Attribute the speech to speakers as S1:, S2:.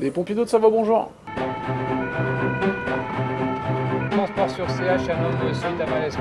S1: Les pompiers de Savoie, bonjour.
S2: Transport sur CH, un homme suite à malaise